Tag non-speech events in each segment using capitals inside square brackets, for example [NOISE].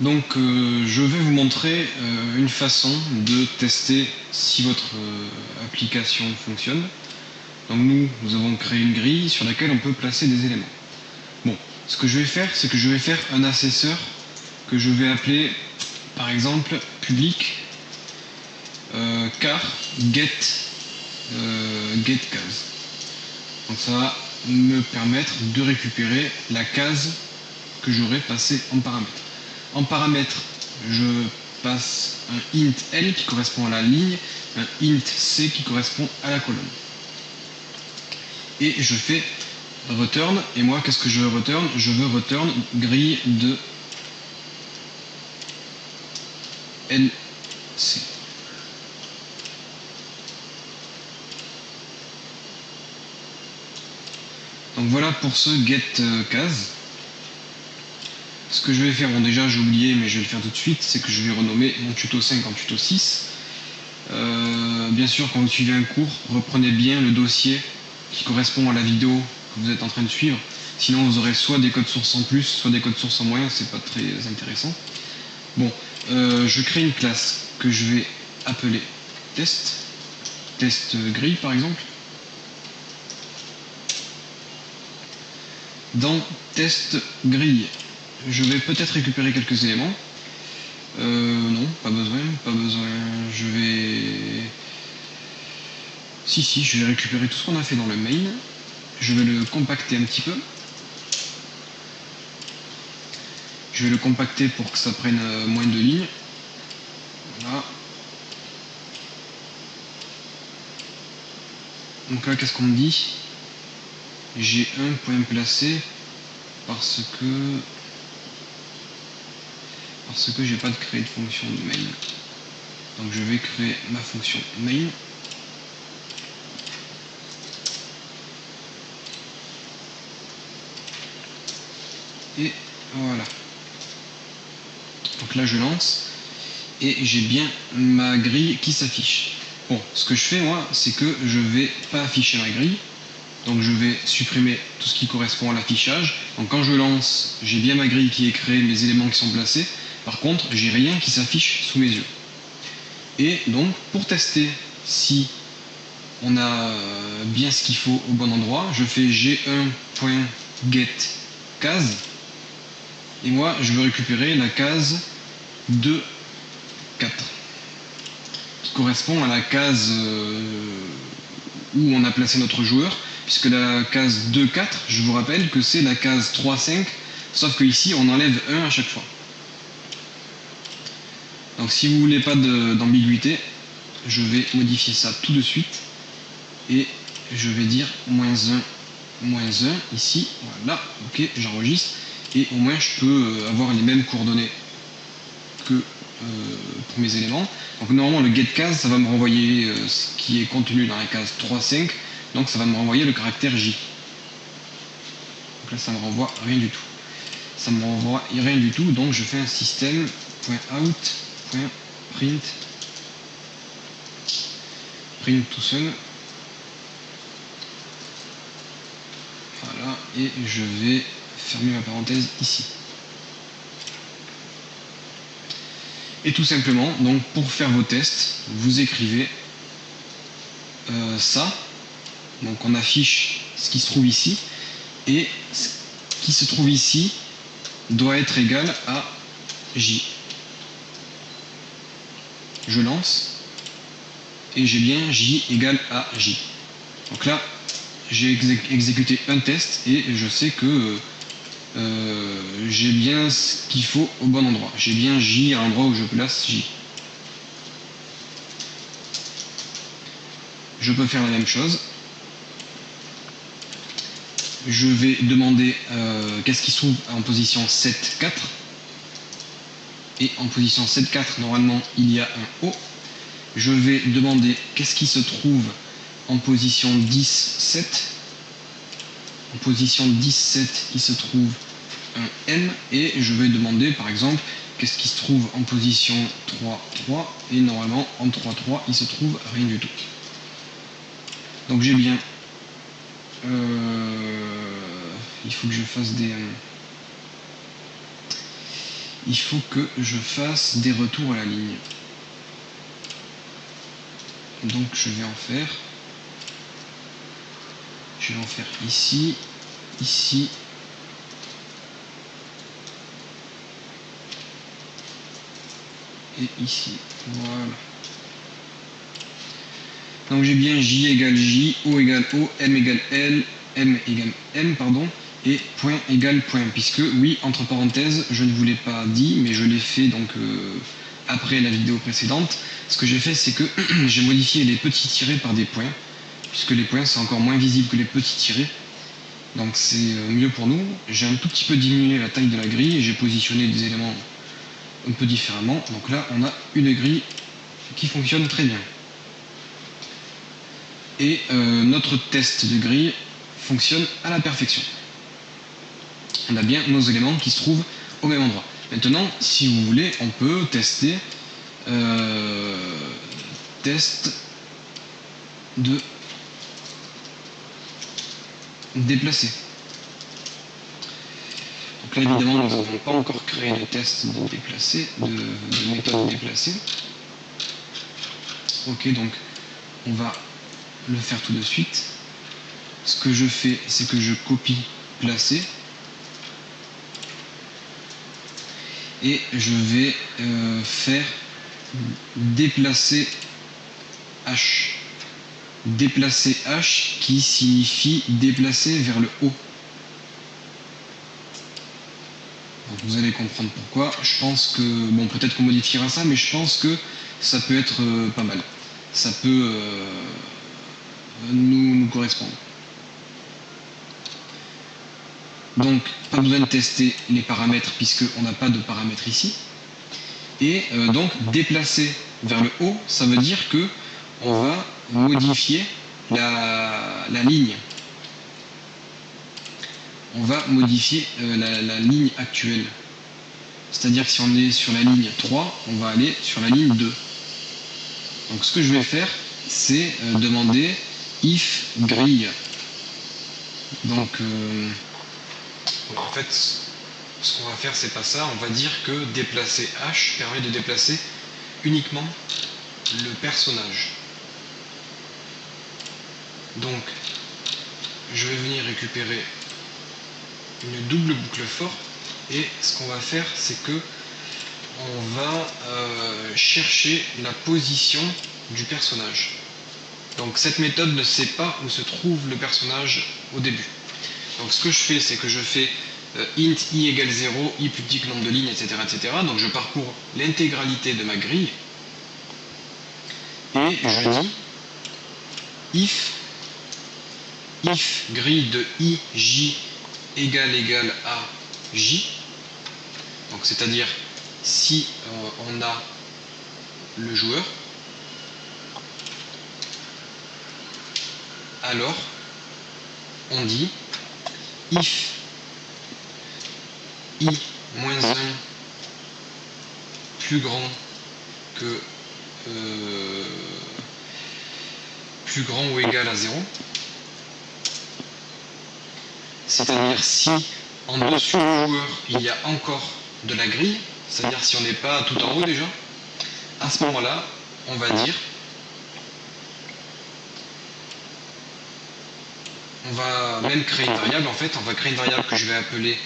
Donc euh, je vais vous montrer euh, une façon de tester si votre euh, application fonctionne. Donc nous, avons créé une grille sur laquelle on peut placer des éléments. Bon, ce que je vais faire, c'est que je vais faire un assesseur que je vais appeler par exemple public car get, get case. Donc ça va me permettre de récupérer la case que j'aurai passée en paramètre. En paramètre, je passe un int L qui correspond à la ligne, un int C qui correspond à la colonne. Et je fais return, et moi qu'est-ce que je veux return? Je veux return grille de LC. Donc voilà pour ce get euh, case. Que je vais faire, bon déjà j'ai oublié mais je vais le faire tout de suite, c'est que je vais renommer mon tuto 5 en tuto 6. Euh, bien sûr quand vous suivez un cours, reprenez bien le dossier qui correspond à la vidéo que vous êtes en train de suivre. Sinon vous aurez soit des codes sources en plus, soit des codes sources en moins, c'est pas très intéressant. Bon, euh, je crée une classe que je vais appeler test, test grille par exemple. Dans test grille, je vais peut-être récupérer quelques éléments. Euh, non, pas besoin, pas besoin. Je vais... Si, si, je vais récupérer tout ce qu'on a fait dans le main. Je vais le compacter un petit peu. Je vais le compacter pour que ça prenne euh, moins de lignes. Voilà. Donc là, qu'est-ce qu'on me dit? J'ai un point placé parce que parce que j'ai pas de créer de fonction de main. Donc je vais créer ma fonction main. Et voilà. Donc là je lance et j'ai bien ma grille qui s'affiche. Bon, ce que je fais moi, c'est que je vais pas afficher ma grille, donc je vais supprimer tout ce qui correspond à l'affichage. Donc quand je lance, j'ai bien ma grille qui est créée, mes éléments qui sont placés. Par contre, j'ai rien qui s'affiche sous mes yeux. Et donc, pour tester si on a bien ce qu'il faut au bon endroit, je fais g1.get case. Et moi, je veux récupérer la case 2, 4 qui correspond à la case euh, où on a placé notre joueur puisque la case 2, 4, je vous rappelle que c'est la case 3, 5, sauf que ici on enlève 1 à chaque fois. Donc si vous voulez pas d'ambiguïté, je vais modifier ça tout de suite. Et je vais dire moins 1, moins 1 ici, voilà, ok, j'enregistre. Et au moins je peux euh, avoir les mêmes coordonnées que euh, pour mes éléments. Donc normalement le get case ça va me renvoyer euh, ce qui est contenu dans la case 3, 5 donc ça va me renvoyer le caractère J. Donc là ça me renvoie rien du tout. Ça me renvoie rien du tout, donc je fais un système.out.print print tout seul. Voilà, et je vais fermer ma parenthèse ici. Et tout simplement, donc pour faire vos tests, vous écrivez euh, ça, donc on affiche ce qui se trouve ici, et ce qui se trouve ici doit être égal à J. Je lance, et j'ai bien J égale à J. Donc là, j'ai exécuté un test, et je sais que euh, j'ai bien ce qu'il faut au bon endroit. J'ai bien J à l'endroit où je place J. Je peux faire la même chose je vais demander euh, qu'est-ce qui se trouve en position 7, 4. Et en position 7, 4, normalement, il y a un O. Je vais demander qu'est-ce qui se trouve en position 10, 7. En position 10, 7, il se trouve un M. Et je vais demander, par exemple, qu'est-ce qui se trouve en position 3, 3. Et normalement, en 3, 3, il se trouve rien du tout. Donc j'ai bien euh, il faut que je fasse des... Euh, il faut que je fasse des retours à la ligne. Donc je vais en faire. Je vais en faire ici, ici. Et ici. Voilà. Donc j'ai bien J égale J, O égale O, M égale L, M égale M, pardon, et point égale point. Puisque, oui, entre parenthèses, je ne vous l'ai pas dit, mais je l'ai fait donc euh, après la vidéo précédente. Ce que j'ai fait, c'est que [CLEARS THROAT] j'ai modifié les petits tirés par des points, puisque les points sont encore moins visibles que les petits tirés. Donc c'est euh, mieux pour nous. J'ai un tout petit peu diminué la taille de la grille et j'ai positionné des éléments un peu différemment. Donc là, on a une grille qui fonctionne très bien. Et euh, notre test de grille fonctionne à la perfection. On a bien nos éléments qui se trouvent au même endroit. Maintenant, si vous voulez, on peut tester euh, test de déplacer. Donc là, évidemment, nous n'avons pas encore créé de test de déplacer, de, méthode déplacer. Ok, donc on va le faire tout de suite. Ce que je fais, c'est que je copie placer. Et je vais euh, faire déplacer H. Déplacer H qui signifie déplacer vers le haut. vous allez comprendre pourquoi. Je pense que, bon, peut-être qu'on modifiera ça, mais je pense que ça peut être euh, pas mal. Ça peut euh, nous, nous correspondre. Donc, pas besoin de tester les paramètres puisqu'on n'a pas de paramètres ici. Et euh, donc, déplacer vers le haut, ça veut dire que on va modifier la, ligne. On va modifier euh, la, ligne actuelle. C'est-à-dire que si on est sur la ligne 3, on va aller sur la ligne 2. Donc ce que je vais faire, c'est euh, demander if grille. Donc en fait, ce qu'on va faire, c'est pas ça. On va dire que déplacer H permet de déplacer uniquement le personnage. Donc, je vais venir récupérer une double boucle for et ce qu'on va faire, c'est que on va euh, chercher la position du personnage. Donc cette méthode ne sait pas où se trouve le personnage au début. Donc ce que je fais, c'est que je fais euh, int i égale 0, i plus petit que nombre de lignes, etc. etc. Donc je parcours l'intégralité de ma grille. Et je dis if, if grille de i, j égale égale à j. Donc c'est-à-dire si euh, on a le joueur, alors on dit if i. Moins 1 plus grand que euh, plus grand ou égal à 0. C'est-à-dire si en dessous du joueur il y a encore de la grille, c'est-à-dire si on n'est pas tout en haut déjà, à ce moment-là, on va dire on va même créer une variable en fait, on va créer une variable que je vais appeler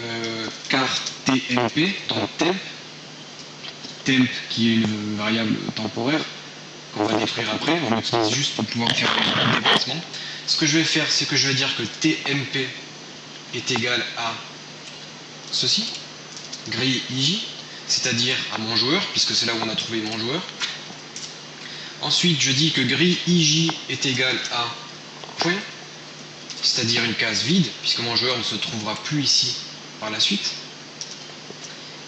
euh, car temp, temp qui est une variable temporaire qu'on va détruire après, on l'utilise juste pour pouvoir faire un déplacement. Ce que je vais faire, c'est que je vais dire que tmp est égal à ceci, grille ij, c'est-à-dire à mon joueur, puisque c'est là où on a trouvé mon joueur. Ensuite, je dis que grille ij est égal à point, c'est-à-dire une case vide, puisque mon joueur ne se trouvera plus ici par la suite.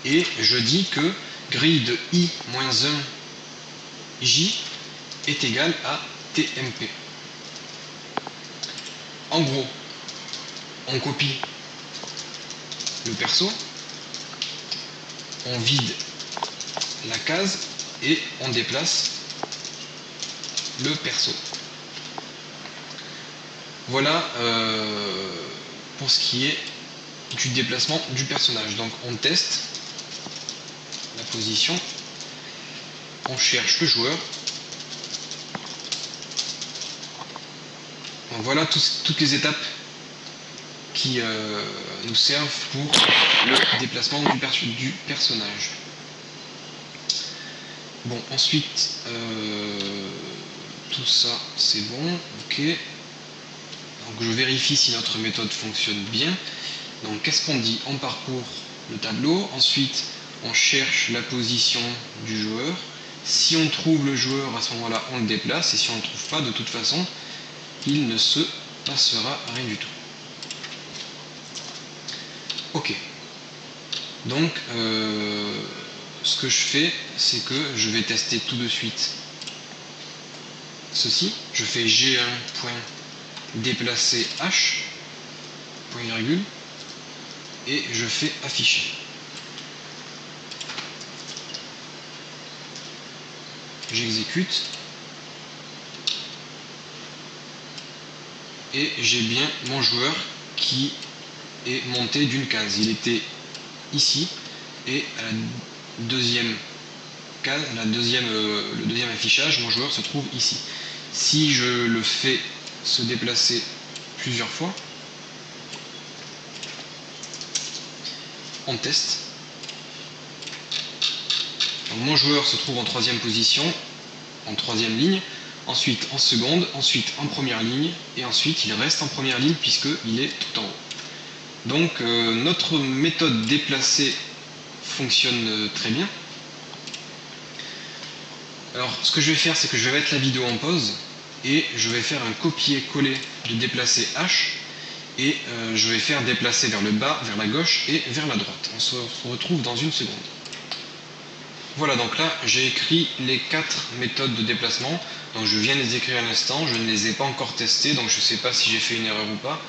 Et je dis que grille de i moins 1 j est égal à tmp. En gros, on copie le perso, on vide la case et on déplace le perso. Voilà euh, pour ce qui est du déplacement du personnage. Donc on teste position, on cherche le joueur. voilà toutes les étapes qui euh, nous servent pour le déplacement du, du personnage. Bon, ensuite, euh, tout ça c'est bon, ok. Donc je vérifie si notre méthode fonctionne bien. Donc qu'est-ce qu'on dit On parcourt le tableau, ensuite on cherche la position du joueur. Si on trouve le joueur, à ce moment-là, on le déplace, et si on ne le trouve pas, de toute façon, il ne se passera rien du tout. Ok. Donc, euh, ce que je fais, c'est que je vais tester tout de suite ceci. Je fais G1 point déplacer H, point virgule, et je fais afficher. J'exécute. Et j'ai bien mon joueur qui est monté d'une case. Il était ici et à la deuxième case, la deuxième, euh, le deuxième affichage, mon joueur se trouve ici. Si je le fais se déplacer plusieurs fois, on teste. mon joueur se trouve en troisième position, en troisième ligne, ensuite en seconde, ensuite en première ligne, et ensuite il reste en première ligne puisqu'il est tout en haut. Donc euh, notre méthode déplacée fonctionne euh, très bien. Alors ce que je vais faire c'est que je vais mettre la vidéo en pause et je vais faire un copier-coller de déplacer H et euh, je vais faire déplacer vers le bas, vers la gauche et vers la droite. On se retrouve dans une seconde. Voilà, donc là j'ai écrit les quatre méthodes de déplacement. Donc je viens de les écrire à l'instant, je ne les ai pas encore testées, donc je ne sais pas si j'ai fait une erreur ou pas,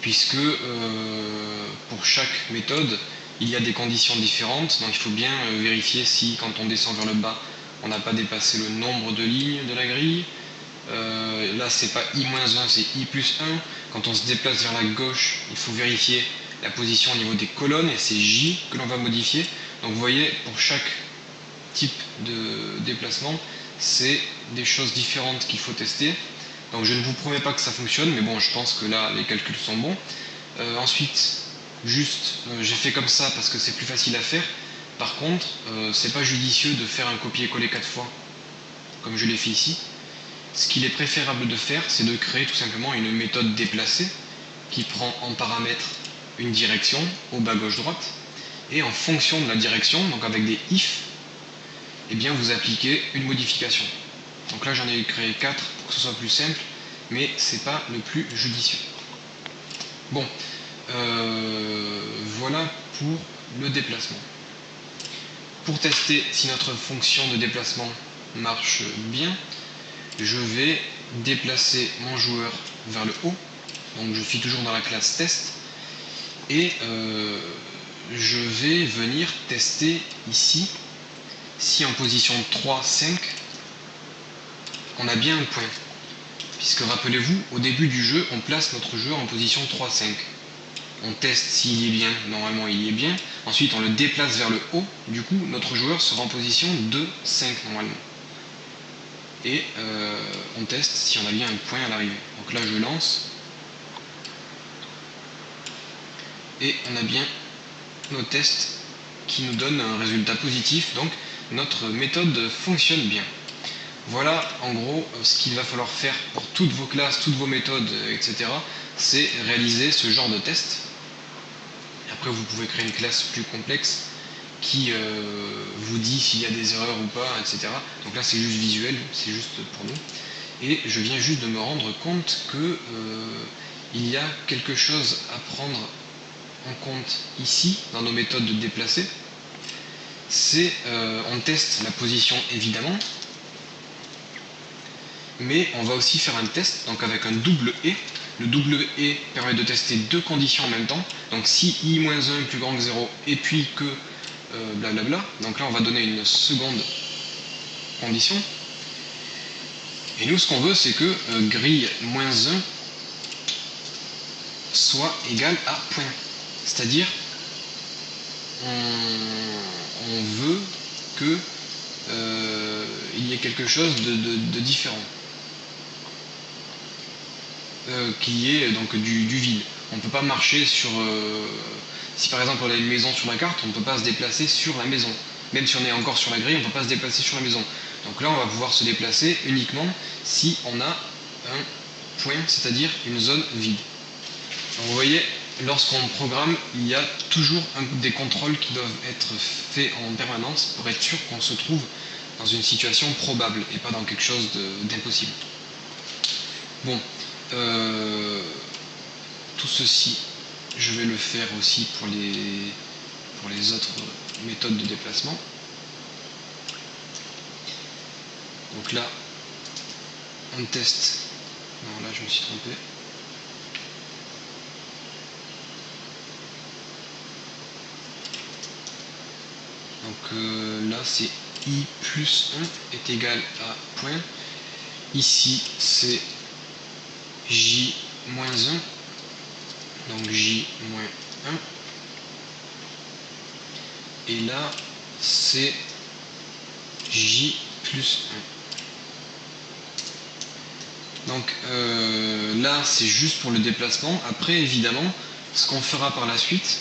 puisque euh, pour chaque méthode, il y a des conditions différentes, donc il faut bien euh, vérifier si quand on descend vers le bas, on n'a pas dépassé le nombre de lignes de la grille, euh, là, c'est pas i-1, c'est i plus 1. Quand on se déplace vers la gauche, il faut vérifier la position au niveau des colonnes et c'est j que l'on va modifier. Donc vous voyez, pour chaque type de déplacement, c'est des choses différentes qu'il faut tester. Donc je ne vous promets pas que ça fonctionne, mais bon, je pense que là, les calculs sont bons. Euh, ensuite, juste, euh, j'ai fait comme ça parce que c'est plus facile à faire. Par contre, c'est pas judicieux de faire un copier-coller quatre fois, comme je l'ai fait ici ce qu'il est préférable de faire, c'est de créer tout simplement une méthode déplacée qui prend en paramètre une direction au bas gauche droite et en fonction de la direction, donc avec des if, eh bien vous appliquez une modification. Donc là j'en ai créé 4 pour que ce soit plus simple, mais c'est pas le plus judicieux. Bon, euh, voilà pour le déplacement. Pour tester si notre fonction de déplacement marche bien, je vais déplacer mon joueur vers le haut. Donc je suis toujours dans la classe test. Et euh, je vais venir tester ici si en position 3, 5, on a bien un point. Puisque rappelez-vous, au début du jeu, on place notre joueur en position 3, 5. On teste s'il y est bien, normalement il y est bien. Ensuite on le déplace vers le haut, du coup notre joueur sera en position 2, 5 normalement et euh, on teste si on a bien un point à l'arrivée. Donc là je lance et on a bien nos tests qui nous donnent un résultat positif, donc notre méthode fonctionne bien. Voilà en gros ce qu'il va falloir faire pour toutes vos classes, toutes vos méthodes, etc. C'est réaliser ce genre de test. Après vous pouvez créer une classe plus complexe qui euh, vous dit s'il y a des erreurs ou pas, etc. Donc là c'est juste visuel, c'est juste pour nous. Et je viens juste de me rendre compte que euh, il y a quelque chose à prendre en compte ici dans nos méthodes de déplacer. C'est euh, on teste la position évidemment, mais on va aussi faire un test donc avec un double E. Le double E permet de tester deux conditions en même temps. Donc si i-1 est plus grand que 0 et puis que euh, blablabla. Donc là, on va donner une seconde condition. Et nous, ce qu'on veut, c'est que euh, grille moins 1 soit égal à point. C'est-à-dire, on, veut que euh, il y ait quelque chose de, différent. Euh, qui est donc du, vide. On ne peut pas marcher sur... Si par exemple on a une maison sur la carte, on ne peut pas se déplacer sur la maison. Même si on est encore sur la grille, on ne peut pas se déplacer sur la maison. Donc là, on va pouvoir se déplacer uniquement si on a un point, c'est-à-dire une zone vide. Donc vous voyez, lorsqu'on programme, il y a toujours des contrôles qui doivent être faits en permanence pour être sûr qu'on se trouve dans une situation probable et pas dans quelque chose d'impossible. Bon, euh, tout ceci, je vais le faire aussi pour les, pour les autres méthodes de déplacement. Donc là, on teste. Non, là je me suis trompé. Donc euh, là c'est i plus 1 est égal à point. Ici c'est j moins 1. Donc j moins 1. Et là c'est j plus 1. Donc euh, là c'est juste pour le déplacement. Après évidemment ce qu'on fera par la suite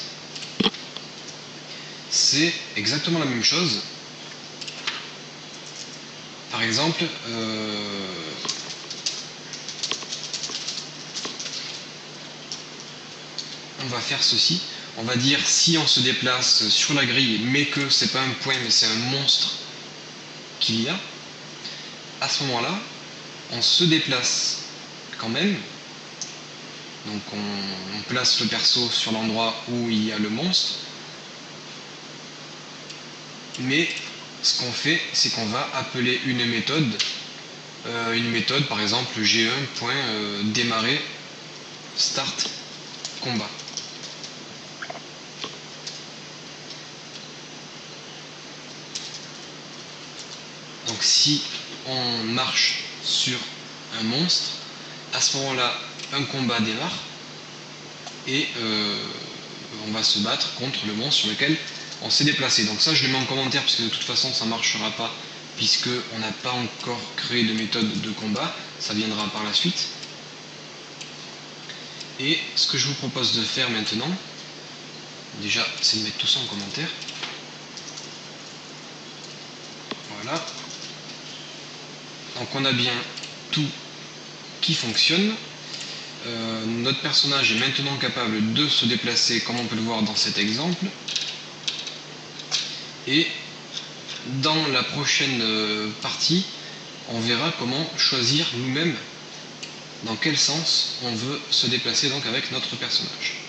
c'est exactement la même chose. Par exemple, euh, on va faire ceci. On va dire si on se déplace sur la grille, mais que c'est pas un point, mais c'est un monstre qu'il y a, à ce moment-là, on se déplace quand même. Donc on place le perso sur l'endroit où il y a le monstre mais ce qu'on fait, c'est qu'on va appeler une méthode, euh, une méthode par exemple g1.démarrer start combat. Donc si on marche sur un monstre, à ce moment-là, un combat démarre et euh, on va se battre contre le monstre sur lequel on s'est déplacé. Donc ça, je le mets en commentaire parce que de toute façon, ça ne marchera pas puisque on n'a pas encore créé de méthode de combat. Ça viendra par la suite. Et ce que je vous propose de faire maintenant, déjà, c'est de mettre tout ça en commentaire. Voilà. Donc on a bien tout qui fonctionne. Euh, notre personnage est maintenant capable de se déplacer comme on peut le voir dans cet exemple. Et dans la prochaine euh, partie, on verra comment choisir nous-mêmes dans quel sens on veut se déplacer donc avec notre personnage.